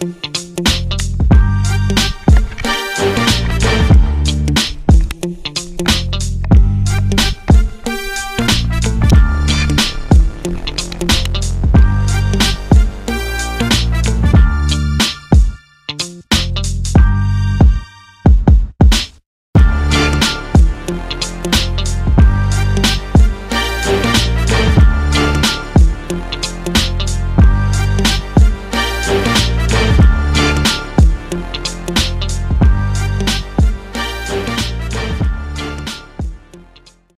Thank